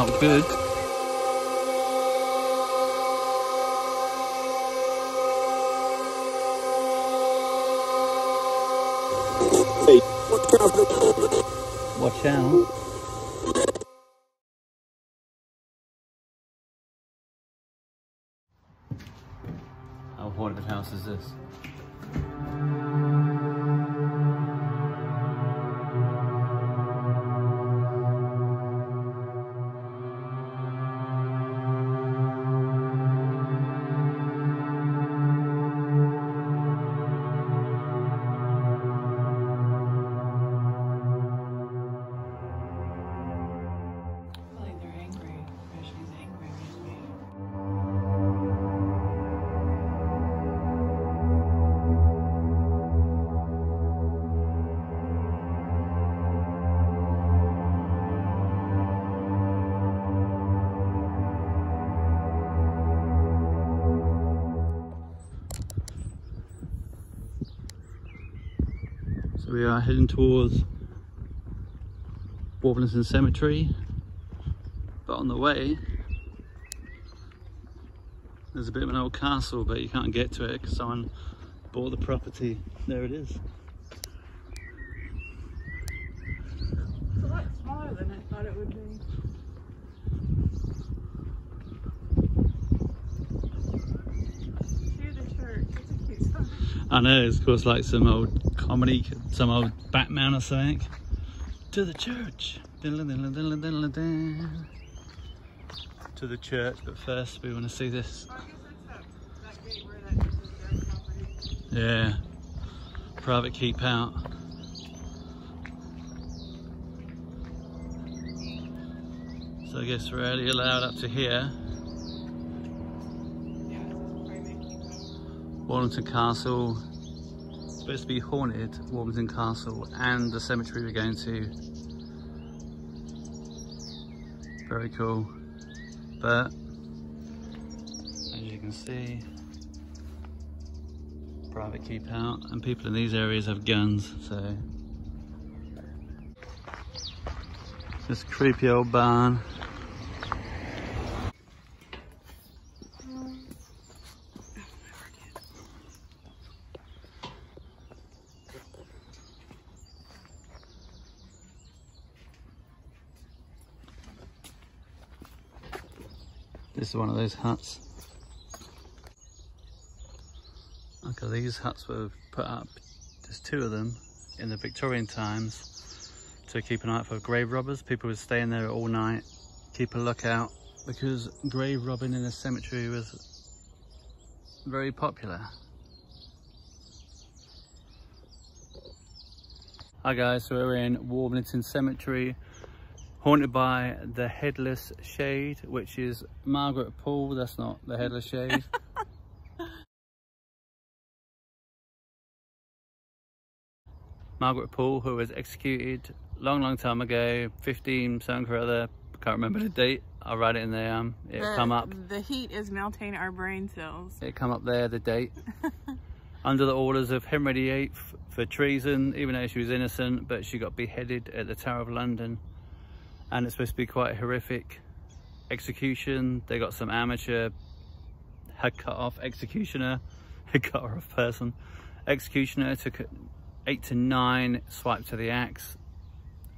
not good. We are heading towards Warblington Cemetery, but on the way there's a bit of an old castle, but you can't get to it because someone bought the property. There it is. It's a lot smaller than I thought it would be. To the church. It's a cute sign. I know it's of course like some old comedy, some old Batman or something. To the church. To the church, but first we want to see this. Yeah, private keep out. So I guess we're only allowed up to here. Yeah, it says private keep Warblington Castle. Supposed to be haunted, Warblington Castle, and the cemetery we're going to. Very cool. But, as you can see, private keep out, and people in these areas have guns, so. This creepy old barn. This is one of those huts. Okay, these huts were put up, there's two of them, in the Victorian times to keep an eye out for grave robbers. People would stay in there all night, keep a lookout, because grave robbing in a cemetery was very popular. Hi guys, so we're in Warblington Cemetery, haunted by the Headless Shade, which is Margaret Pole, that's not the Headless Shade. Margaret Pole, who was executed long, long time ago, 15 something or other, can't remember the date. I'll write it in there. Um, it The- come up. The heat is melting our brain cells. It come up there, the date. Under the orders of Henry VIII for treason, even though she was innocent, but she got beheaded at the Tower of London. And it's supposed to be quite a horrific execution. They got some amateur head cut off executioner, head cut off person. Executioner took eight to nine swipe to the axe.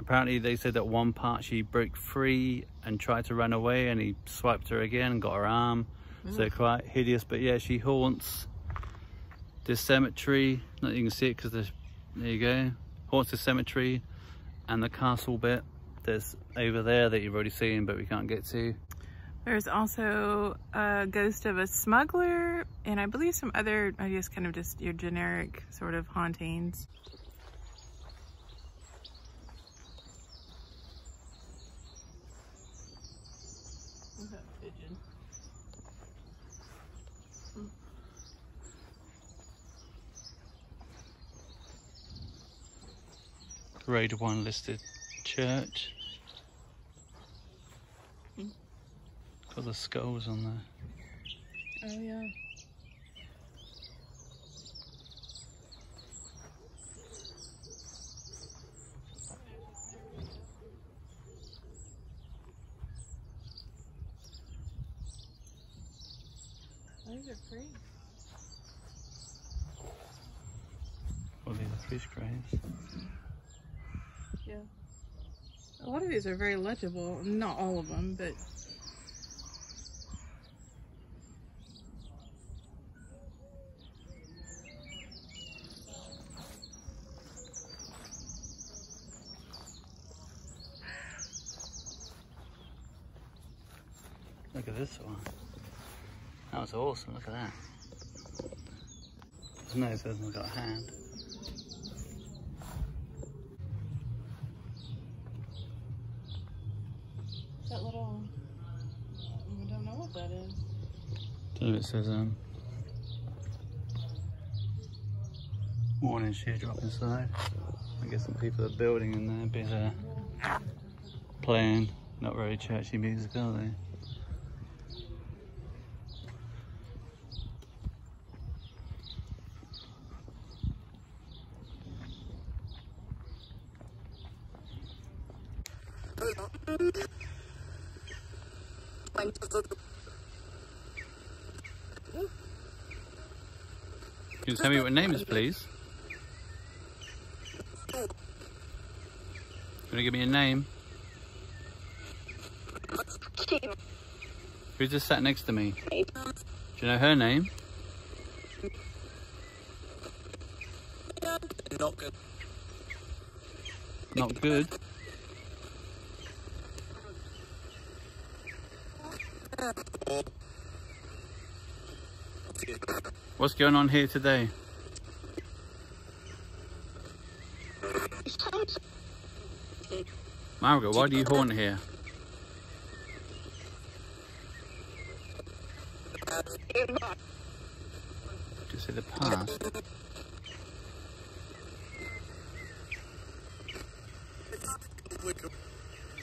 Apparently they said that one part she broke free and tried to run away and he swiped her again and got her arm. So mm. quite hideous, but yeah, she haunts this cemetery. Not you can see it because there you go. Haunts the cemetery and the castle bit. There's over there that you've already seen, but we can't get to. There's also a ghost of a smuggler, and I believe some other, I guess, kind of just your generic sort of hauntings. That pigeon? Grade one listed church. Got the skulls on there. Oh yeah. Those are pretty. Well, these are fish graves. Yeah. A lot of these are very legible. Not all of them, but awesome. Look at that. His nose hasn't got a hand. that little. We don't know what that is. Don't know it says um warning shear drop inside. I guess some people are building in there, bit uh, playing not very churchy music, are they? Can you tell me what your name is, please? You give me a name? Who just sat next to me? Do you know her name? Not good. Not good. What's going on here today? Margaret, why do you haunt here? Just say the past.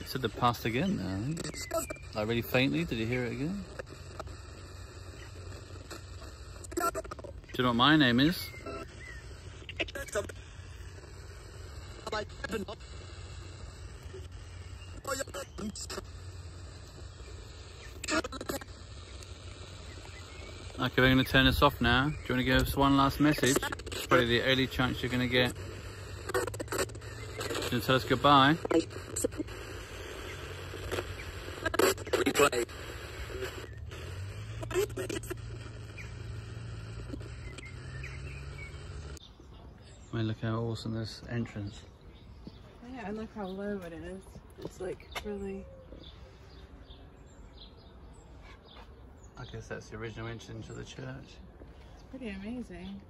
Said the past again now. Like really faintly, did you hear it again? Do you know what my name is? Okay, we're going to turn this off now. Do you want to give us one last message? It's probably the only chance you're going to get. Do you tell us goodbye? Replay. I mean, look this entrance. Yeah, and look how low it is. It's like really. I guess that's the original entrance to the church. It's pretty amazing.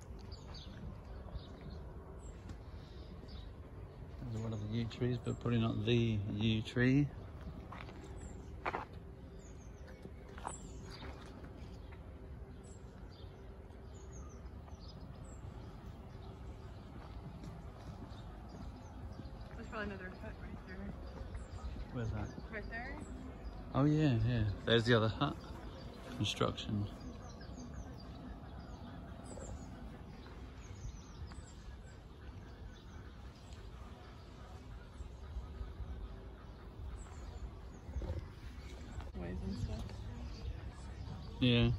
One of the yew trees, but probably not the yew tree. There's probably another hut right there. Where's that? Right there? Oh yeah, yeah. There's the other hut. Construction. Ways and stuff. Yeah.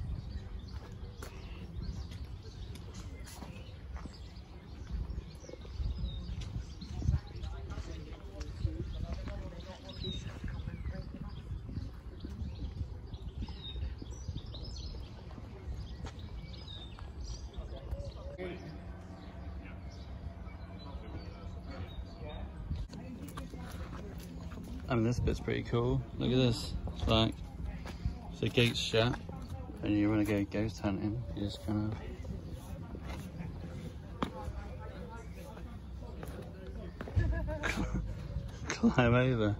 I mean, this bit's pretty cool. Look at this. It's like, the gate's shut, and you want to go ghost hunting, you just kind of. climb over.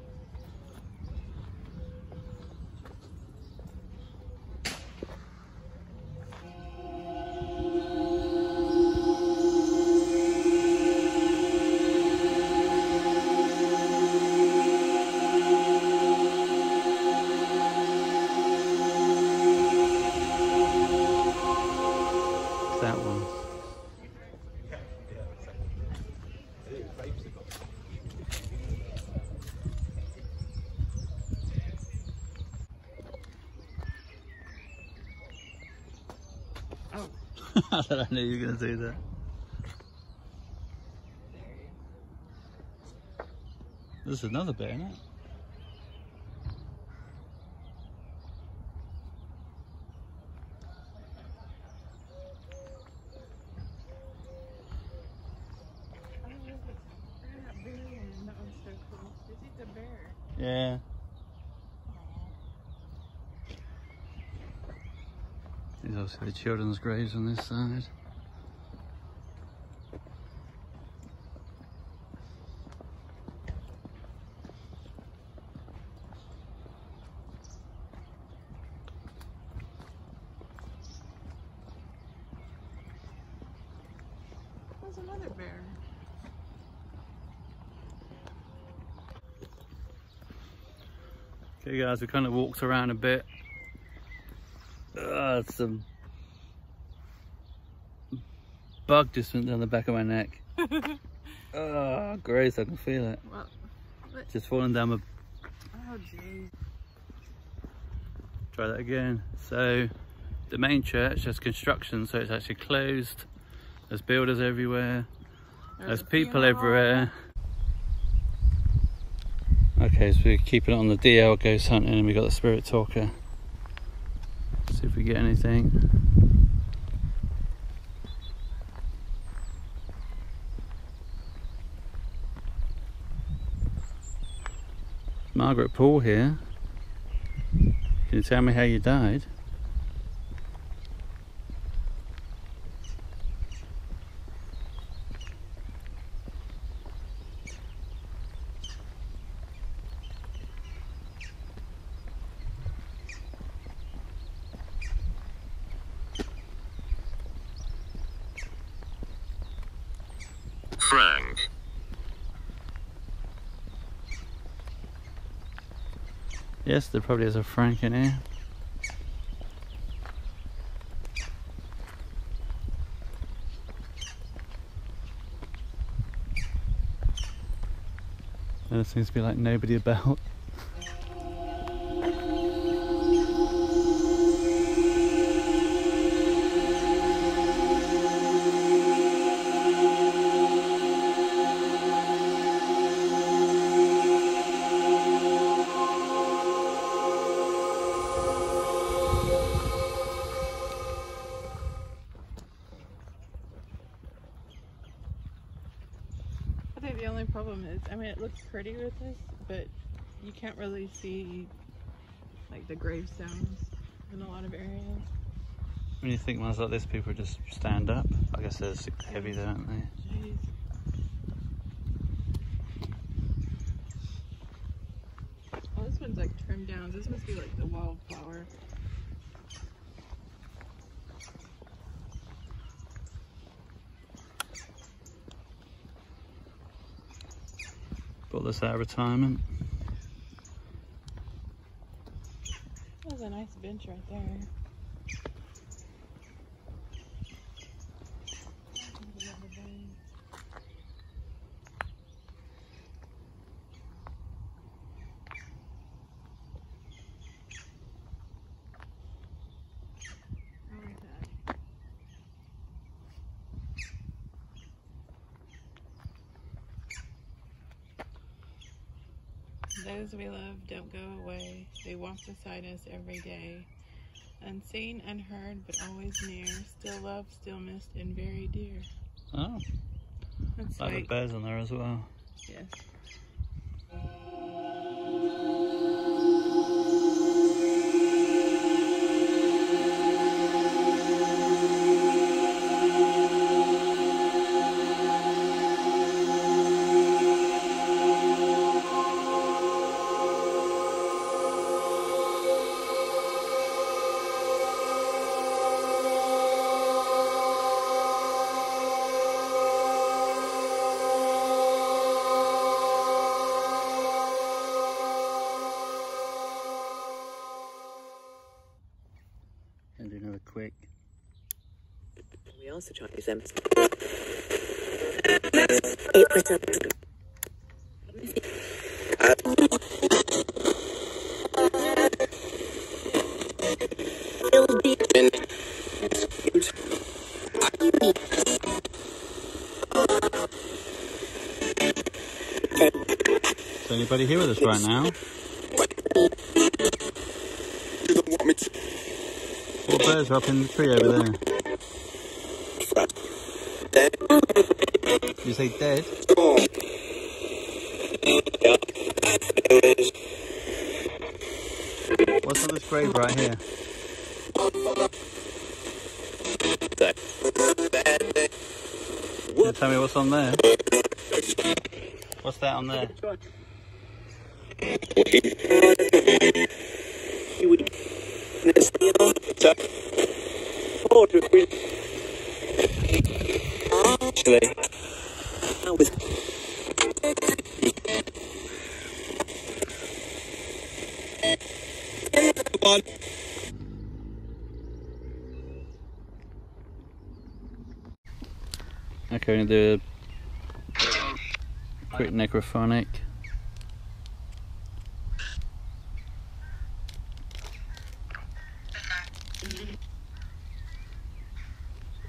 I thought I knew you were going to do that. There's another bit it. The children's graves on this side. There's another bear. Okay guys, we kind of walked around a bit. Uh, some bug just went down the back of my neck. oh, Grace, I can feel it. What? Just falling down my... Oh, jeez. Try that again. So, the main church has construction, so it's actually closed. There's builders everywhere. There's a people everywhere. Okay, so we're keeping it on the DL ghost hunting and we got the spirit talker. See if we get anything. Margaret Paul here. Can you tell me how you died? Yes, there probably is a Frank in here. And There seems to be like nobody about. Problem is, I mean, it looks pretty with this, but you can't really see like the gravestones in a lot of areas. When you think ones like this, people just stand up. I guess they're heavy aren't they? Jeez. Oh, this one's like trimmed down. This must be like the wildflower. Out of retirement. That was a nice bench right there. I like that. Those we love don't go away. They walk beside us every day. Unseen, unheard, but always near. Still loved, still missed, and very dear. Oh, That's like the like, bears on there as well. yes. house to Chinese embassy. It was a Is anybody here with us right now? Four bears are up in the tree over there. You say dead? What's on this grave right here? Can you tell me what's on there? What's that on there? Would. This, you know, that. Oh, to be. Actually. Come. Okay, a quick necrophonic.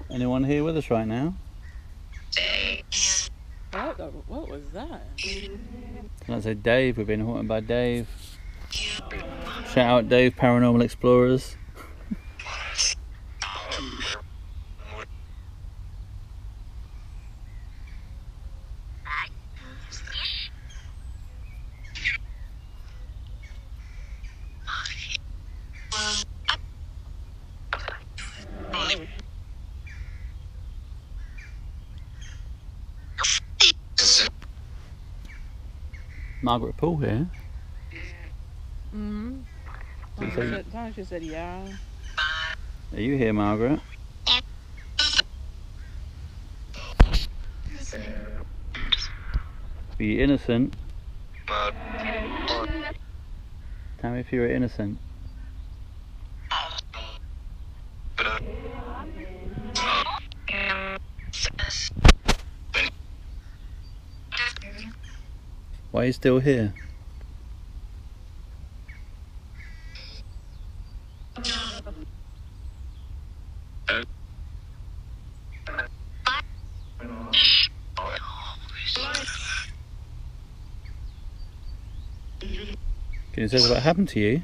Anyone here with us right now? What, was that? I say Dave? We've been haunted by Dave. Shout out Dave, Paranormal Explorers. Margaret Pole here. Mm-hmm. She say- said, Tony, she said, yeah. Are you here, Margaret? Be innocent. Tell me if you're innocent. Why are you still here? Can you tell us what happened to you?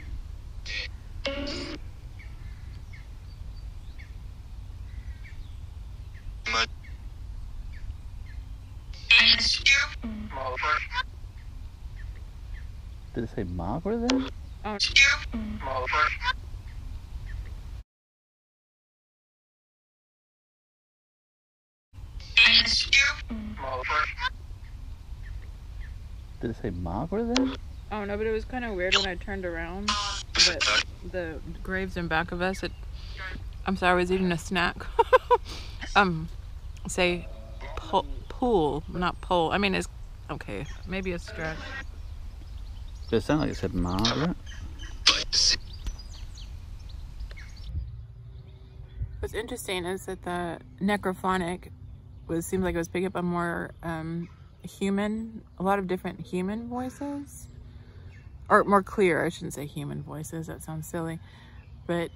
Did it say Margaret then? Oh, Did it say Margaret then? Don't know, but it was kind of weird when I turned around. But the graves in back of us, it. I'm sorry, I was eating a snack. um, say, po- pool, not pole. I mean, it's okay. Maybe a stretch. Did it sound like it said Margaret? What's interesting is that the necrophonic was seems like it was picking up a more um, human, a lot of different human voices, or more clear. I shouldn't say human voices. That sounds silly, but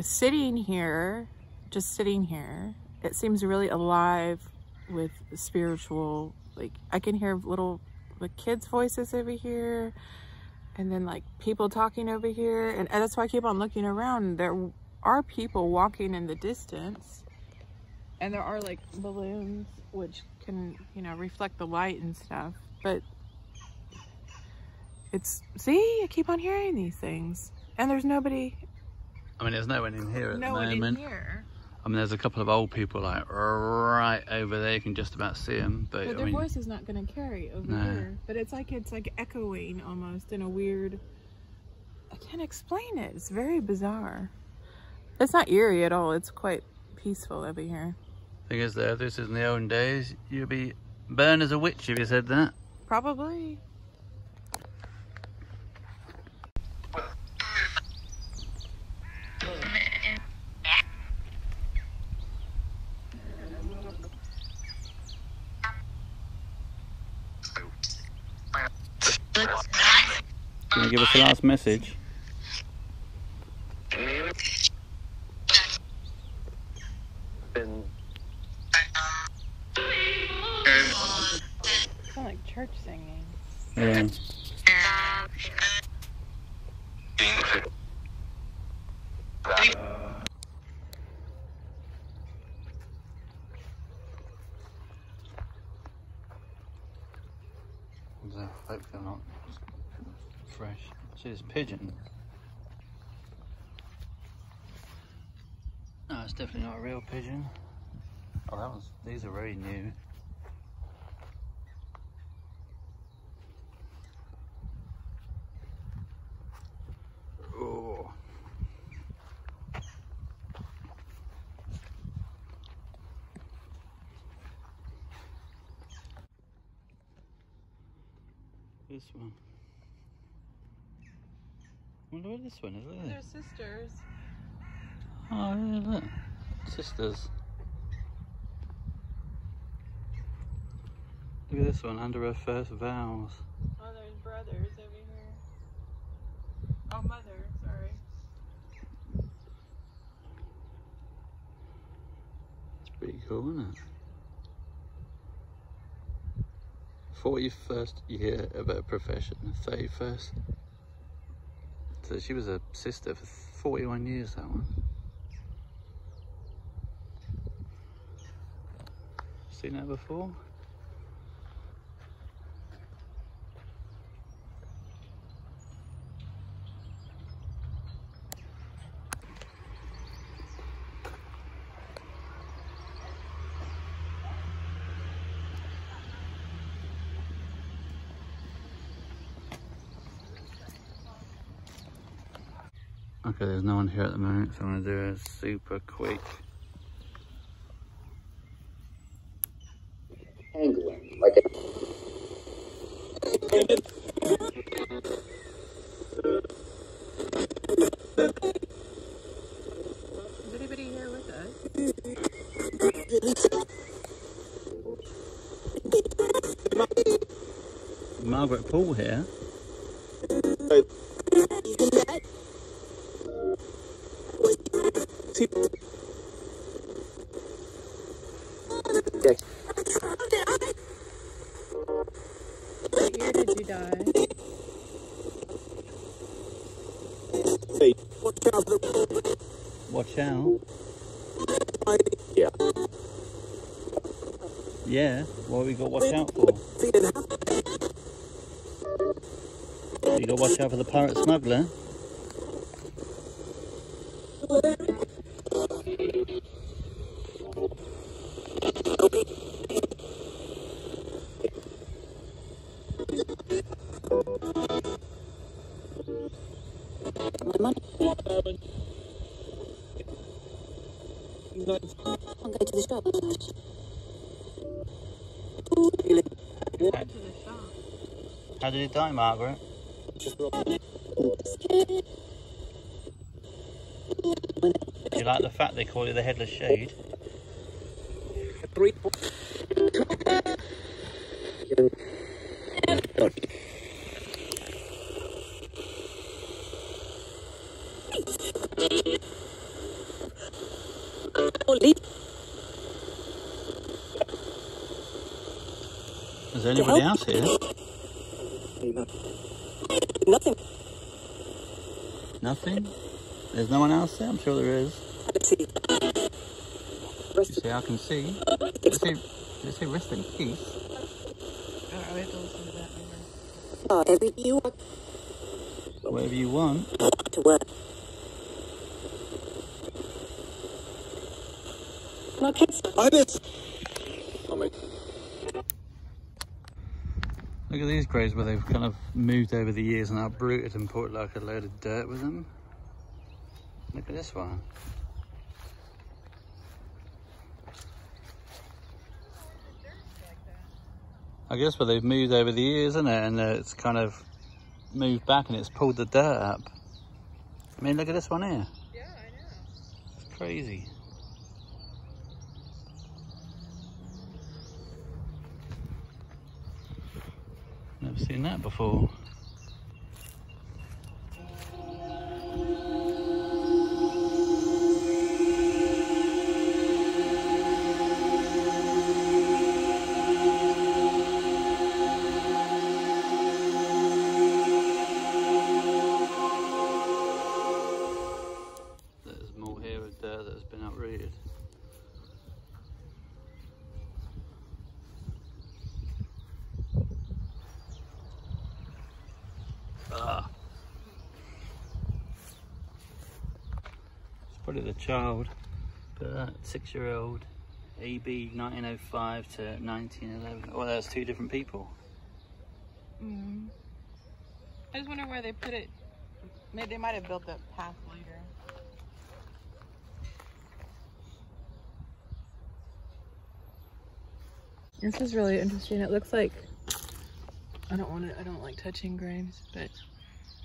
sitting here, just sitting here, it seems really alive with spiritual. Like I can hear little like kids' voices over here, and then like people talking over here, and, that's why I keep on looking around. There are people walking in the distance and there are like balloons which can you know reflect the light and stuff but it's see i keep on hearing these things and there's nobody I mean, there's no one in here at no the one in moment. here I mean, there's a couple of old people like right over there. You can just about see them, but I their mean, voice is not going to carry over No. here but it's like it's like echoing almost in a weird i can't explain it it's very bizarre it's not eerie at all it's quite peaceful over here thing is, though, if this is in the olden days. You'd be burned as a witch if you said that. probably the last message? Been sound like church singing Yeah. So, hope they're not fresh. See this pigeon. No, it's definitely not a real pigeon. Oh, that was. These are very new. Oh. This one. wonder what this one is. Look at They're sisters. Oh, yeah, look. Sisters. Look at this one, under her first vows. Oh, there's brothers over here. Oh, mother, sorry. It's pretty cool, isn't it? 41st year of her profession, 31st. So she was a sister for 41 years, that one. Seen that before? Okay, there's no one here at the moment, so I'm gonna do a super quick. Angling like a Is anybody here with us? Margaret Pole here. What year did you die? Watch out. Yeah. Yeah, what we got to watch out for? You got to watch out for the pirate smuggler. I'm going to the shop. To the shop. How did he die, Margaret? Do you like the fact they call you the headless shade? Three. Is there anybody else here? Nothing. Nothing? There's no one else there? I'm sure there is. Let's see. You see, I can see. Did you say, did you say rest in peace? We have to listen to that number. Oh, you want Whatever you want. to work. No kids. I did. Oh my. Look at these graves where they've kind of moved over the years and uprooted and put like a load of dirt with them. Look at this one. I guess where they've moved over the years, isn't it? And uh, it's kind of moved back and it's pulled the dirt up. I mean, look at this one here. Yeah, I know. It's crazy. Never seen that before. Six-year-old AB 1905 to 1911. Oh, that's two different people. Mm. I just wonder where they put it. Maybe they might have built the path later. This is really interesting. It looks like I don't want to. I don't like touching graves, but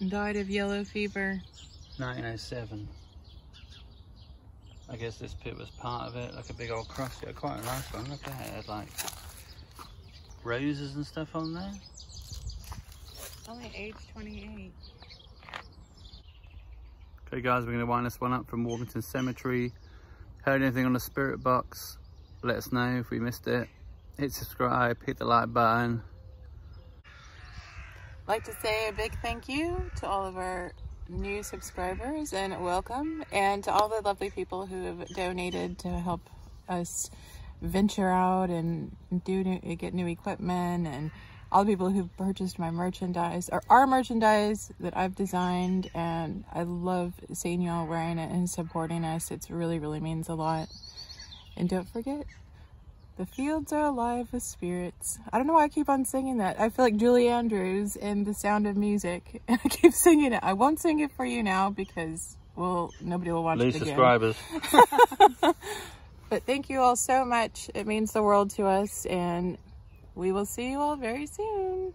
died of yellow fever. 1907. I guess this pit was part of it, like a big old cross. Yeah, quite a nice one. Look at it, it had like roses and stuff on there. Only age 28. Okay guys, we're going to wind this one up from Warblington Cemetery. Heard anything on the spirit box? Let us know if we missed it. Hit subscribe, hit the like button. like to say a big thank you to all of our new subscribers and welcome and to all the lovely people who have donated to help us venture out and do new, get new equipment and all the people who've purchased my merchandise or our merchandise that I've designed and I love seeing y'all wearing it and supporting us. It's really, really means a lot. And don't forget, the fields are alive with spirits. I don't know why I keep on singing that. I feel like Julie Andrews in The Sound of Music. And I keep singing it. I won't sing it for you now because, well, nobody will watch Lose it again. subscribers. But thank you all so much. It means the world to us and we will see you all very soon.